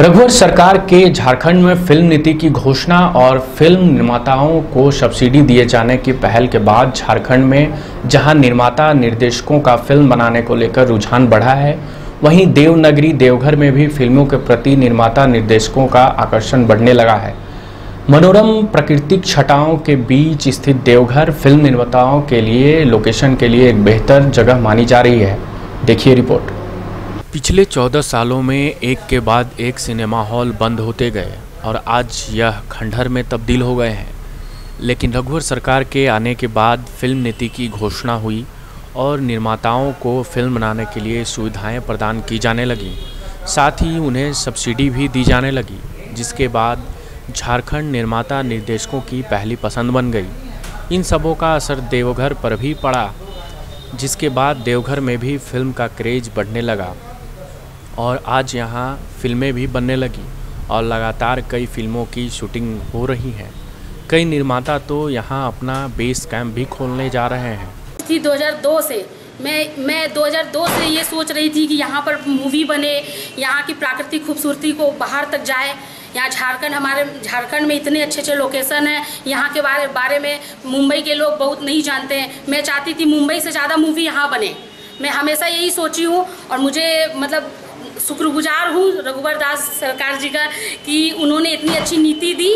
रघुवर सरकार के झारखंड में फ़िल्म नीति की घोषणा और फ़िल्म निर्माताओं को सब्सिडी दिए जाने की पहल के बाद झारखंड में जहाँ निर्माता निर्देशकों का फ़िल्म बनाने को लेकर रुझान बढ़ा है, वहीं देवनगरी देवघर में भी फ़िल्मों के प्रति निर्माता निर्देशकों का आकर्षण बढ़ने लगा है। मनोरम प्राकृतिक छटाओं के बीच स्थित देवघर फ़िल्म निर्माताओं के लिए, लोकेशन के लिए एक बेहतर जगह मानी जा रही है। देखिए रिपोर्ट। पिछले चौदह सालों में एक के बाद एक सिनेमा हॉल बंद होते गए और आज यह खंडहर में तब्दील हो गए हैं। लेकिन रघुवर सरकार के आने के बाद फ़िल्म नीति की घोषणा हुई और निर्माताओं को फ़िल्म बनाने के लिए सुविधाएँ प्रदान की जाने लगी। साथ ही उन्हें सब्सिडी भी दी जाने लगी, जिसके बाद झारखंड निर्माता निर्देशकों की पहली पसंद बन गई। इन सबों का असर देवघर पर भी पड़ा, जिसके बाद देवघर में भी फ़िल्म का क्रेज बढ़ने लगा। और आज यहाँ फ़िल्में भी बनने लगी और लगातार कई फ़िल्मों की शूटिंग हो रही है। कई निर्माता तो यहाँ अपना बेस कैंप भी खोलने जा रहे हैं। थी 2002 से मैं मैं 2002 से ये सोच रही थी कि यहाँ पर मूवी बने, यहाँ की प्राकृतिक खूबसूरती को बाहर तक जाए। यहाँ झारखंड हमारे, झारखंड में इतने अच्छे अच्छे लोकेशन हैं। यहाँ के बारे बारे में मुंबई के लोग बहुत नहीं जानते हैं। मैं चाहती थी मुंबई से ज़्यादा मूवी यहाँ बने। मैं हमेशा यही सोची हूँ और मुझे मतलब शुक्रगुजार हूँ रघुवर दास सरकार जी का कि उन्होंने इतनी अच्छी नीति दी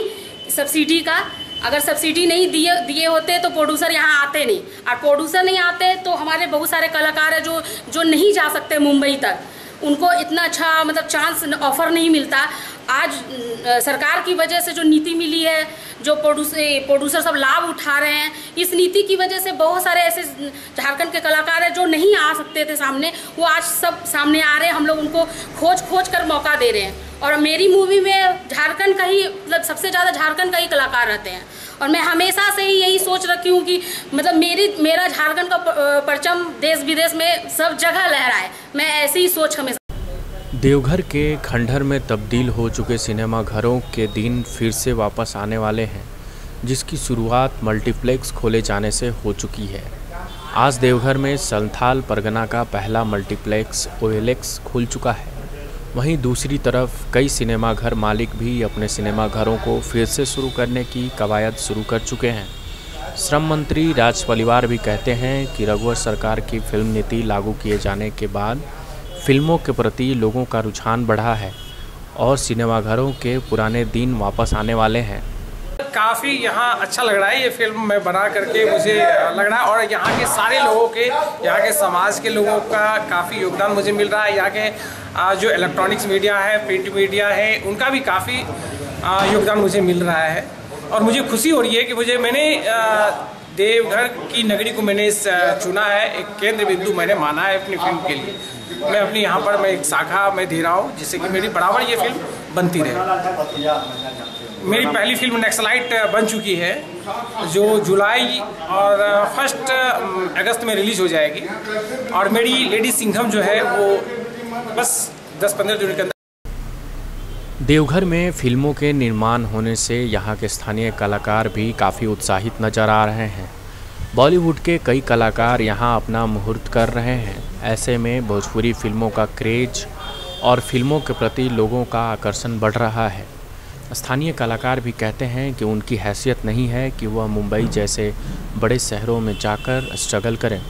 सब्सिडी का। अगर सब्सिडी नहीं दिए दिए होते तो प्रोड्यूसर यहाँ आते नहीं। और प्रोड्यूसर नहीं आते तो हमारे बहुत सारे कलाकार हैं जो जो नहीं जा सकते मुंबई तक। उनको इतना अच्छा मतलब चांस ऑफ़र नहीं मिलता। आज सरकार की वजह से जो नीति मिली है, जो प्रोड्यूसर प्रोड्यूसर सब लाभ उठा रहे हैं, इस नीति की वजह से बहुत सारे ऐसे झारखंड के कलाकार हैं जो नहीं आ सकते थे सामने, वो आज सब सामने आ रहे हैं, हम लोग उनको खोज खोज कर मौका दे रहे हैं। और मेरी मूवी में झारखंड का ही मतलब सबसे ज़्यादा झारखंड का ही कलाकार रहते हैं। और मैं हमेशा से ही यही सोच रखी हूँ कि मतलब मेरी, मेरा झारखंड का परचम देश विदेश में सब जगह लहराए, मैं ऐसी ही सोच हमेशा देवघर के खंडहर में तब्दील हो चुके सिनेमा घरों के दिन फिर से वापस आने वाले हैं, जिसकी शुरुआत मल्टीप्लेक्स खोले जाने से हो चुकी है। आज देवघर में संथाल परगना का पहला मल्टीप्लेक्स ओएलएक्स खुल चुका है। वहीं दूसरी तरफ़ कई सिनेमा घर मालिक भी अपने सिनेमा घरों को फिर से शुरू करने की कवायद शुरू कर चुके हैं। श्रम मंत्री राज परिवार भी कहते हैं कि रघुवर सरकार की फ़िल्म नीति लागू किए जाने के बाद फ़िल्मों के प्रति लोगों का रुझान बढ़ा है और सिनेमाघरों के पुराने दिन वापस आने वाले हैं। काफ़ी यहाँ अच्छा लग रहा है ये फ़िल्म मैं बना करके मुझे लग रहा है और यहाँ के सारे लोगों के, यहाँ के समाज के लोगों का काफ़ी योगदान मुझे मिल रहा है। यहाँ के जो इलेक्ट्रॉनिक्स मीडिया है प्रिंट मीडिया है, उनका भी काफ़ी योगदान मुझे मिल रहा है। और मुझे खुशी हो रही है कि मुझे, मैंने देवघर की नगरी को मैंने चुना है। एक केंद्र बिंदु मैंने माना है अपनी फ़िल्म के लिए। मैं अपनी, यहाँ पर मैं एक शाखा मैं दे रहा हूँ, जिससे कि मेरी बराबर ये फ़िल्म बनती रहे। मेरी पहली फ़िल्म नेक्सलाइट बन चुकी है, जो जुलाई और फ़र्स्ट अगस्त में रिलीज़ हो जाएगी। और मेरी लेडी सिंघम जो है, वो बस 10-15 दिन के अंदर देवघर में फ़िल्मों के निर्माण होने से यहाँ के स्थानीय कलाकार भी काफ़ी उत्साहित नज़र आ रहे हैं। बॉलीवुड के कई कलाकार यहाँ अपना मुहूर्त कर रहे हैं। ऐसे में भोजपुरी फ़िल्मों का क्रेज और फ़िल्मों के प्रति लोगों का आकर्षण बढ़ रहा है। स्थानीय कलाकार भी कहते हैं कि उनकी हैसियत नहीं है कि वह मुंबई जैसे बड़े शहरों में जाकर स्ट्रगल करें।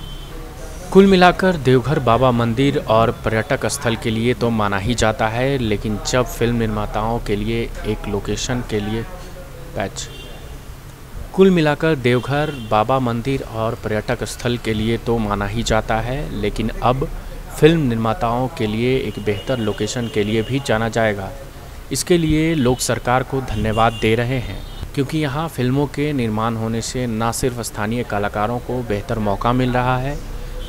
कुल मिलाकर देवघर बाबा मंदिर और पर्यटक स्थल के लिए तो माना ही जाता है, लेकिन जब फ़िल्म निर्माताओं के लिए, एक लोकेशन के लिए पैच। कुल मिलाकर देवघर, बाबा मंदिर और पर्यटक स्थल के लिए तो माना ही जाता है, लेकिन अब फ़िल्म निर्माताओं के लिए एक बेहतर लोकेशन के लिए भी जाना जाएगा। इसके लिए लोग सरकार को धन्यवाद दे रहे हैं, क्योंकि यहाँ फ़िल्मों के निर्माण होने से न सिर्फ़ स्थानीय कलाकारों को बेहतर मौका मिल रहा है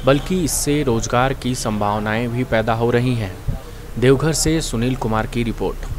बल्कि इससे रोज़गार की संभावनाएँ भी पैदा हो रही हैं। देवघर से सुनील कुमार की रिपोर्ट।